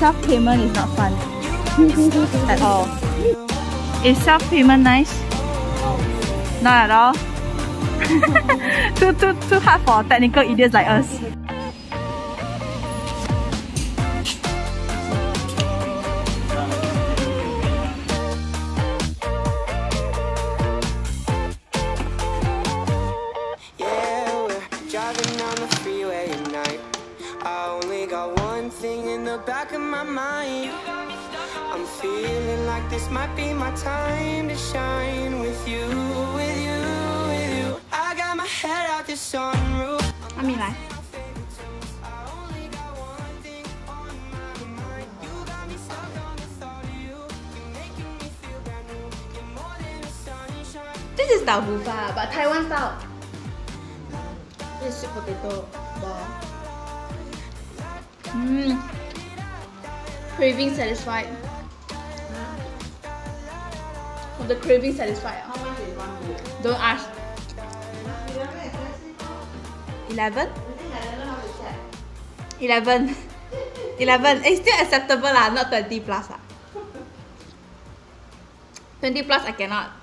self-payment is not fun at all. Is self-payment nice? Not at all. too, too, too hard for technical idiots like us. might be my time to shine with you, with you, with you. I got my head out this sunroof. this is tauhufa, but Taiwan style. This is sweet potato ball. Mmm. Craving satisfied the craving satisfied. How much is one bowl? Don't ask. Eleven. Eleven. Eleven. It's still acceptable lah, not twenty plus lah. Twenty plus I cannot.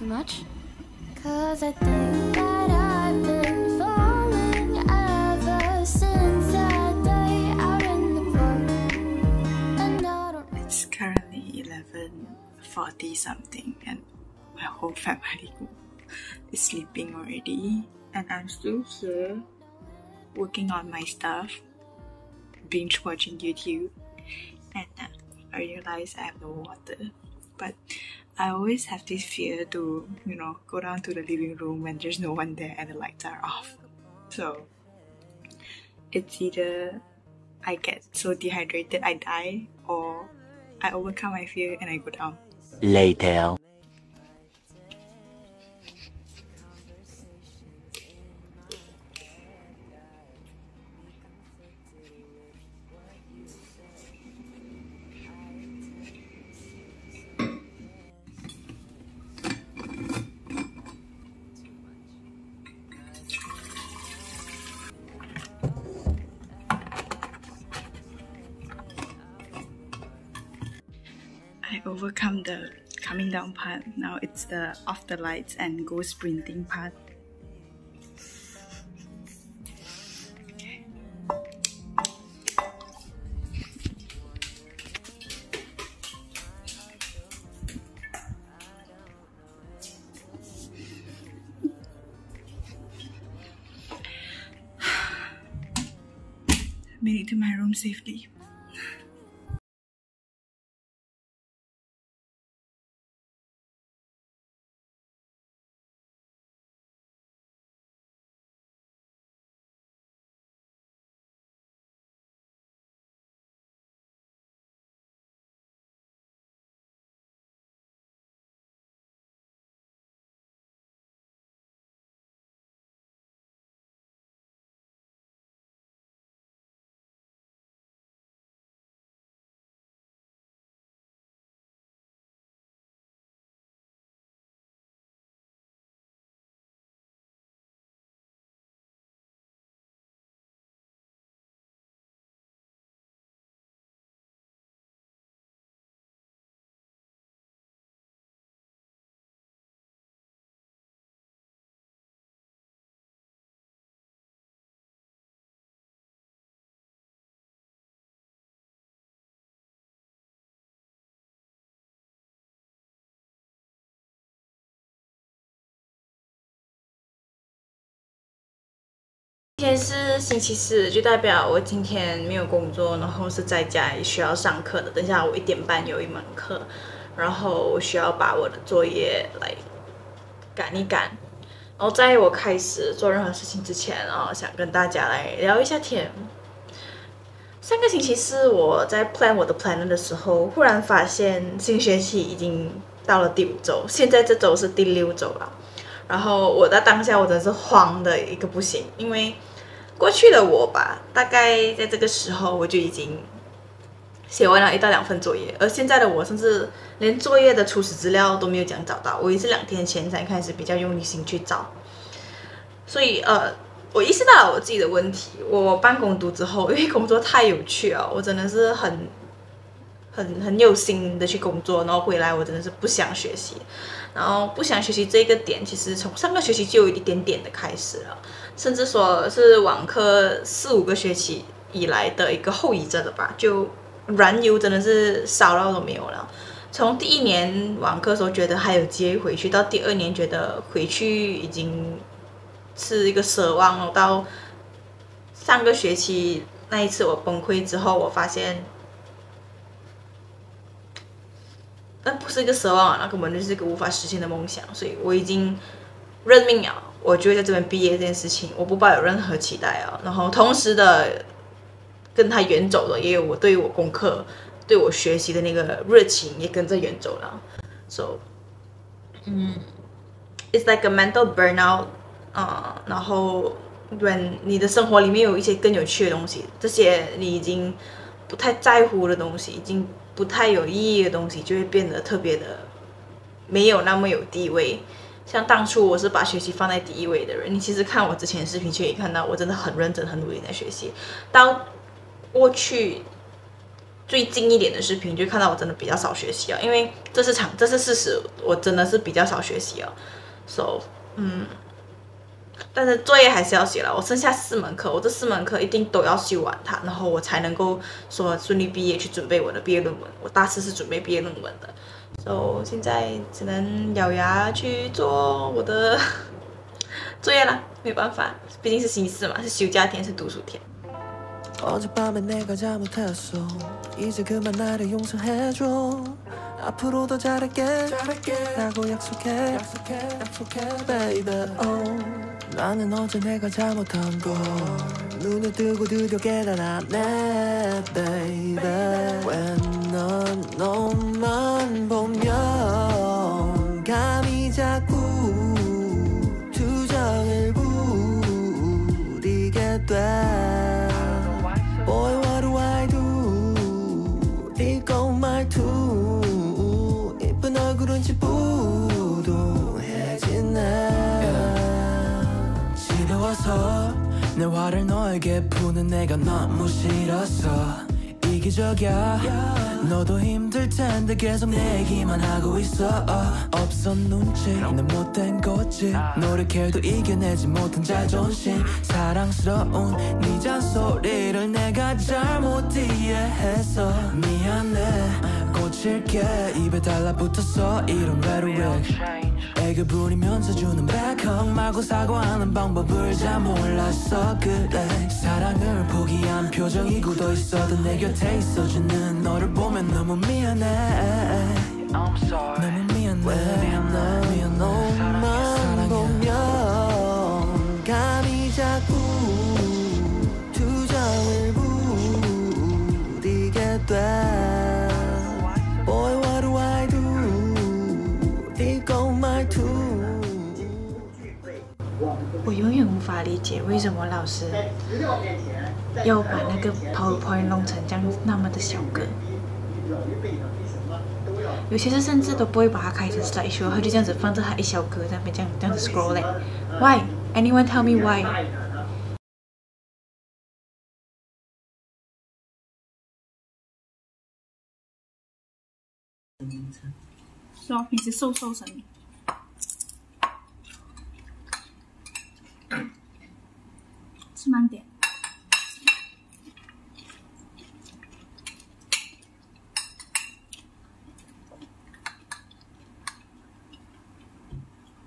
Much. Cause I think that I've been falling ever since that day out in the park. And I don't It's currently 11.40 something and my whole family is sleeping already and I'm still here working on my stuff, binge watching YouTube and uh, I realize I have no water but I always have this fear to, you know, go down to the living room when there's no one there and the lights are off. So it's either I get so dehydrated I die or I overcome my fear and I go down. Later. Overcome the coming down part. Now it's the off the lights and go sprinting part. Made it to my room safely. 今天是星期四，就代表我今天没有工作，然后是在家也需要上课的。等一下我一点半有一门课，然后我需要把我的作业来赶一赶。然后在我开始做任何事情之前啊，想跟大家来聊一下天。上个星期四我在 plan 我的 plan 的时候，忽然发现新学期已经到了第五周，现在这周是第六周了。然后我在当下我真是慌的一个不行，因为过去的我吧，大概在这个时候我就已经写完了一到两份作业，而现在的我甚至连作业的初始资料都没有讲找到，我也是两天前才开始比较用心去找，所以呃，我意识到了我自己的问题。我办公读之后，因为工作太有趣了，我真的是很很很有心的去工作，然后回来我真的是不想学习，然后不想学习这个点，其实从上个学期就有一点点的开始了，甚至说是网课四五个学期以来的一个后遗症了吧，就燃油真的是烧到都没有了。从第一年网课时候觉得还有机会回去，到第二年觉得回去已经是一个奢望了，到上个学期那一次我崩溃之后，我发现。那不是一个奢望啊，那根本就是一个无法实现的梦想，所以我已经认命了，我就会在这边毕业这件事情，我不抱有任何期待啊。然后同时的，跟他远走的也有我对于我功课、对我学习的那个热情也跟着远走了。So，嗯，it's like a mental burnout，啊、然后对你的生活里面有一些更有趣的东西，这些你已经不太在乎的东西，已经不太有意义的东西，就会变得特别的没有那么有地位。像当初我是把学习放在第一位的人，你其实看我之前的视频就可以看到，我真的很认真、很努力在学习。到过去最近一点的视频，就看到我真的比较少学习了，因为这是场，这是事实，我真的是比较少学习了。So，嗯，但是作业还是要写了。我剩下四门课，我这四门课一定都要修完它，然后我才能够说顺利毕业，去准备我的毕业论文。我大四是准备毕业论文的，So 现在只能咬牙去做我的作业了，没有办法，毕竟是星期四嘛，是休假天，是读书天。 어젯밤에 내가 잘못했어 이제 그만 나를 용서해줘 앞으로 더 잘할게, 라고 약속해, 약속해, baby oh. 나는 어제 내가 잘못한 걸 눈을 뜨고 드디어 깨달았네 baby. 왜넌 너에게 푸는 내가 너무 싫었어 이기적이야. 너도 힘들 텐데 계속 내 얘기만 하고 있어. 어, 없어 눈치 내 못된 거지. 노력해도 이겨내지 못한 자존심. 사랑스러운 네 잔소리를 내가 잘못 이해해서. 미안해. 고칠게. 입에 달라붙었어 이런 rhetoric 애교 부리면서 주는 백허 말고 사과하는 방법을 잘 몰랐어. 그래 사랑을 포기한 표정이 굳어 있어도 내 곁에 있어주는 너를 보면 너무 미안해. 너무 미안해. 미안 너만 我永远无法理解为什么老师要把那个 PowerPoint 弄成这样那么的小个，有些是甚至都不会把它开成 slideshow，他就这样子放着它一小格在那边这样这样子 scroll 嘞。Why? Anyone tell me why? 是哦，平时瘦瘦身。慢点。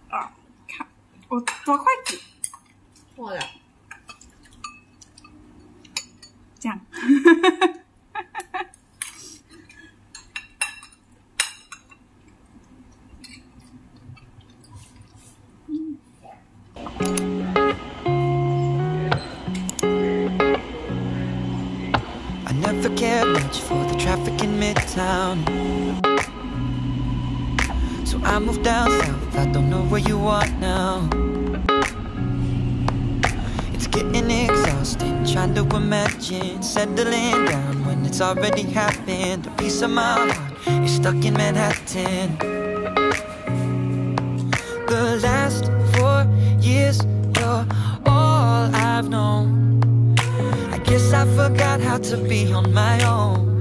啊，看我抓筷子，过了。For the traffic in Midtown. So I moved down south, I don't know where you are now. It's getting exhausting, trying to imagine settling down when it's already happened. A piece of my heart is stuck in Manhattan. The last four years, you're all I've known. I guess I forgot how to be on my own.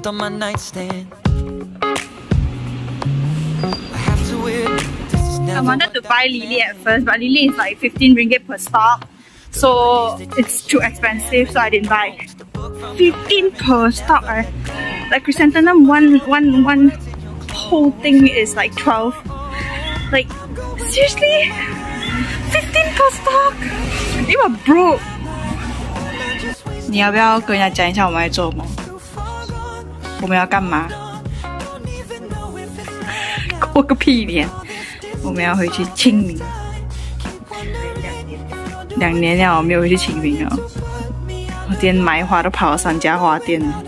left on my nightstand. I have to admit, this is never I wanted to what buy Lily at first, but Lily is like 15 ringgit per stock. So it's too expensive, so I didn't buy. 15 per stock. Eh? Like chrysanthemum, one, one, one whole thing is like 12. Like, seriously? 15 per stock? You are broke. 你要不要跟人家讲一下我们在做什么？ 我们要干嘛？过个屁年！我们要回去清明。两年了，我没有回去清明了。我今天买花都跑了三家花店了。